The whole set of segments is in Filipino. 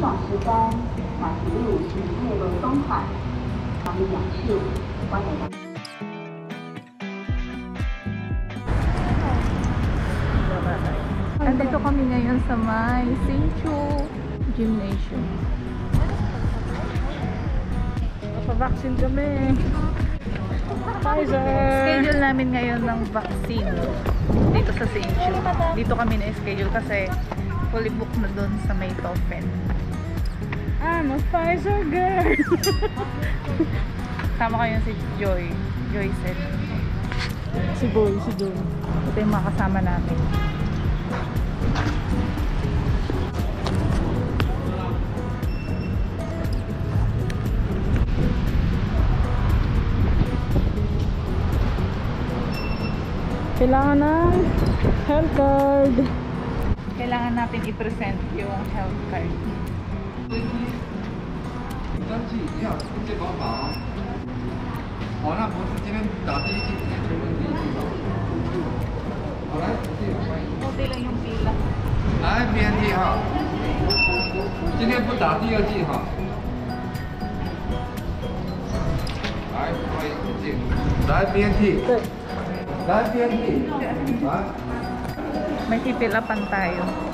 港时班满十五十内轮东海，防疫两处，关联大。 Andito kami ngayon sa may St. Chu Gymnasium. Pa-vaccine kami. Pfizer! Schedule namin ngayon ng vaccine dito sa St. Chu. Dito kami na-schedule kasi fully booked na doon sa may Tofen. I'm a Pfizer girl! Tama kayo si Joy. Joy said. si Boy, si Boy. Ito yung mga kasama namin. Kailangan ng health card. Kailangan natin i-present yung health card. 登记一下健保卡。好，那博士今天打第一剂，今天全部第一剂吧。好，来，这个欢迎。 Kunti lang yung pila. 来，BNT 哈，今天不打第二剂哈。来，欢迎进。来 BNT，对，来 BNT，来。 May pipilapan tayo. Ayan, kaunti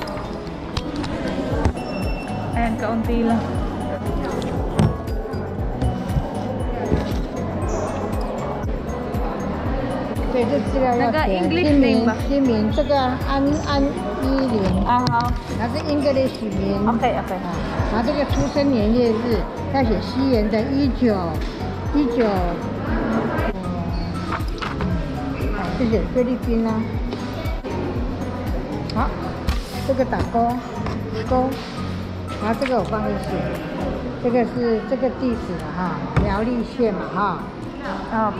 lang. 对，这资料要 Naga 填 English 新 嗯装逼了对这资料要写姓名姓名这个安安依琳安好那是 english 名 okok 啊拿这个出生年月日要写西元的一九一九嗯谢谢菲律宾呢好这个打勾勾然后这个我帮你写，这个是这个地址的哈，苗栗县嘛哈。Ah,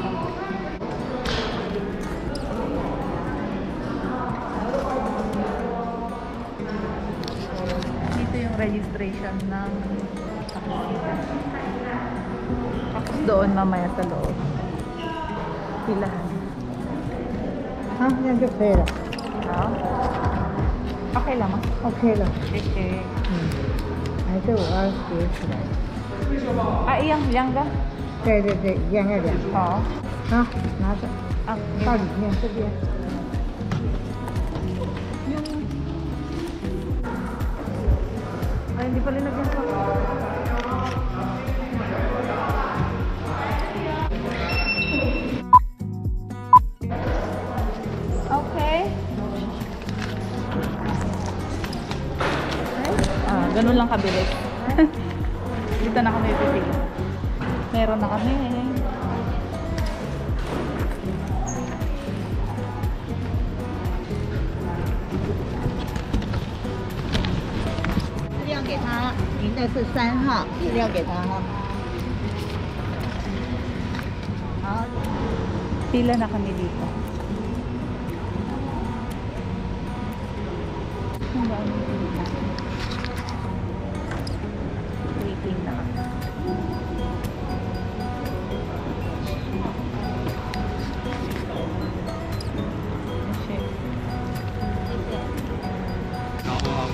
yung registration ng Tapos doon mamaya sa loob. Pilahan. 好，这样就可以了 Ah. Okay lang ah.，OK 了。Okay. 嗯，还是我要叠起来。啊，一样一样的。对对对，一样要两个。好，啊，拿着啊，到里面这边。哎，你把那个给我。ganun lang kabilis. Dito na kami pipili. Meron na kami.资料给他，您的是三号，资料给他哈。好， Pila na kami dito. Ang dami pila.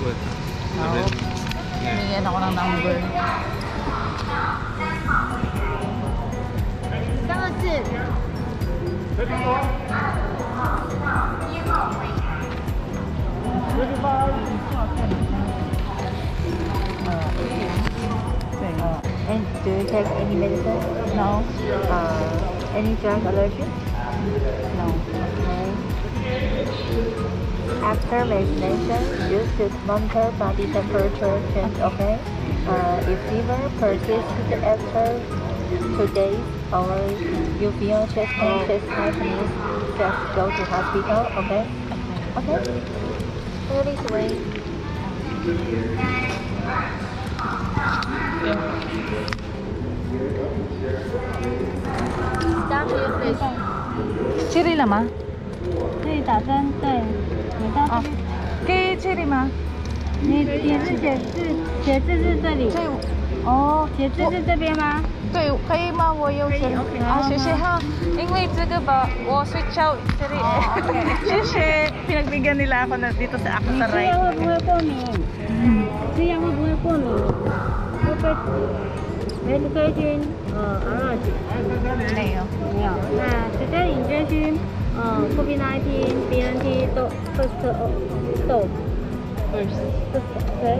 vượt Đâu Nghe nó đang đang vượt Cảm ơn chị Uh, and do you take any medicine? No. Uh, any drug allergy? No. Okay. After vaccination, you should monitor body temperature change, okay? Uh, if fever persists after two days or you feel chest pain, chest tightness, just go to hospital, okay? Okay? Please wait. Start here, please. Chiri lama? 可以打针，对， 啊，可以这里吗？你、你字、写字、写字是这里。对，哦，写字是这边吗？对，可以吗？我有。啊，谢谢哈。因为这个吧，我睡觉这里。谢谢，别再给你拉风了，你都是阿三来。你吃会不会过敏？嗯。这样会不会过敏？会不？霉菌？呃，啊，没有，没有。那直接你菌菌。呃 COVID-19 BNT do first dose First. okay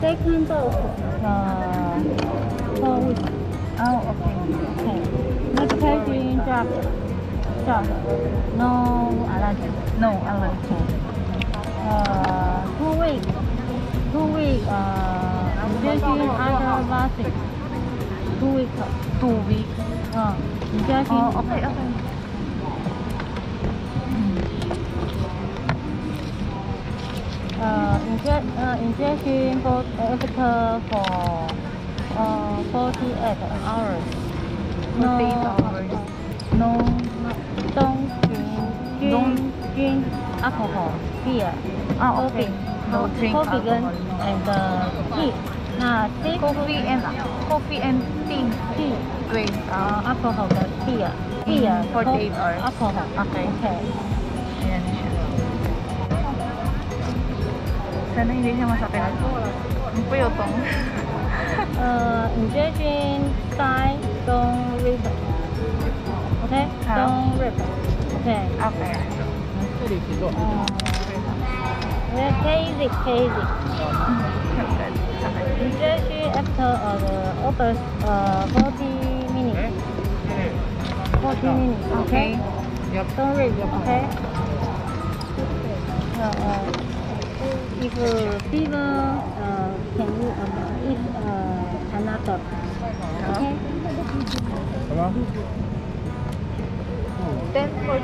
second dose 呃 four weeks Oh, okay. okay medication drug drug no allergy No, allergy. uh, two week, two week, uh, injection under vaccine. Two week, Two weeks. uh, injection. Oh, okay, okay. Uh, inject, uh, injection for after for uh 48 hours. 48 hours. No, no, don't drink, drink, Don't- drink alcohol, beer. Ah, okay. No Coffee, drink coffee alcohol. and uh, tea. Nah, tea, Coffee and coffee and tea. tea. Wait. Uh, alcohol, beer. Beer. 48 hours. Alcohol. Okay. Okay. 等等，你明天晚上再。不要动。呃，你决定在等 river。OK，好。river。OK，OK。这里去做。OK。We're easy, easy. You just after uh, after uh, forty minutes. Forty minutes. OK. 等 river。OK。嗯嗯。If uh, fever, uh, can you uh, eat uh, another? Okay. Then for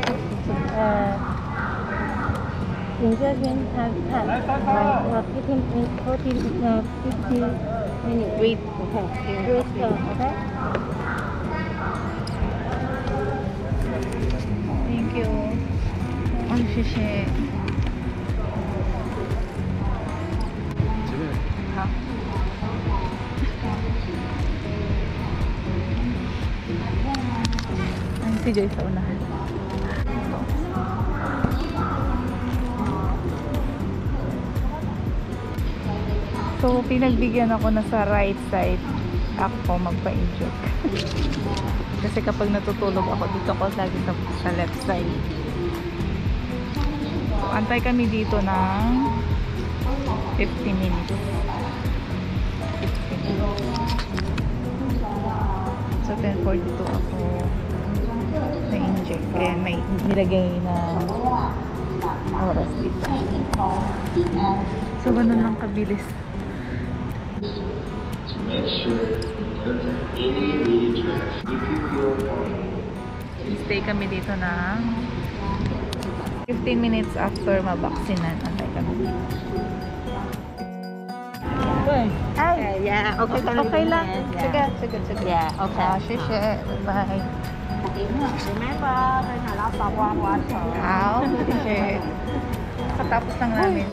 Uh, injection time time like uh, 15 min- 40 uh, 50 minutes. Wait. Okay. Wait. Uh, okay. Thank you. Ang shishi. Si Joy sa unahan. So, pinagbigyan ako na sa right side ako magpa-inject. Kasi kapag natutulog ako, dito ako lagi sa, sa left side. So, antay kami dito ng 50 minutes. 50 minutes. So, 10.42 ako na-inject. Kaya may nilagay na oras dito. So, ganun lang kabilis. Stay kami dito ng 15 minutes after mabaksinan. Antay kami dito. Ay! Yeah. Okay. Okay lang. Sige, sige, sige. Yeah. Okay. Ah, shushe. Bye kiếm si Meva, kay Nalasa, Wang Wang. Wow, shit. Katapos ng ramen.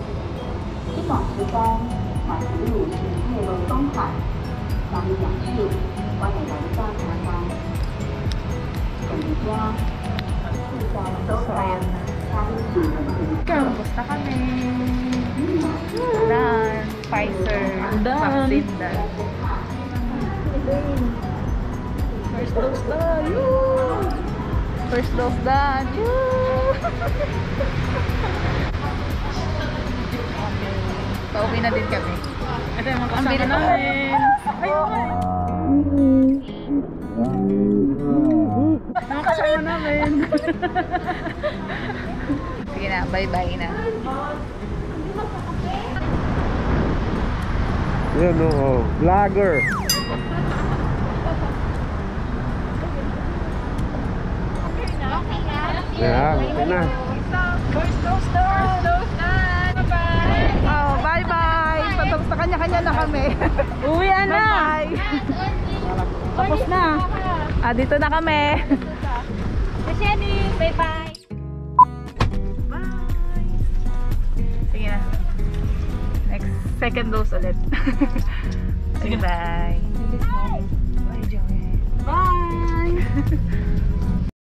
Tapos na kami. Done. Pfizer. Done. Vaccine done. First dose done. Woo! First dose done. Woo! Pauwi na din kami. Ito yung mga Ang kasama namin. Mga kasama namin. Sige na, bye-bye na. Yan o, oh, vlogger. Yeah, okay na. Oh, bye-bye. Patapos na kanya-kanya na kami. Uwi na. Bye-bye. Tapos na. Ah, dito na kami. Bye bye. Bye. Sige na. Next, second dose ulit. Sige, bye. Bye, Joey. Bye.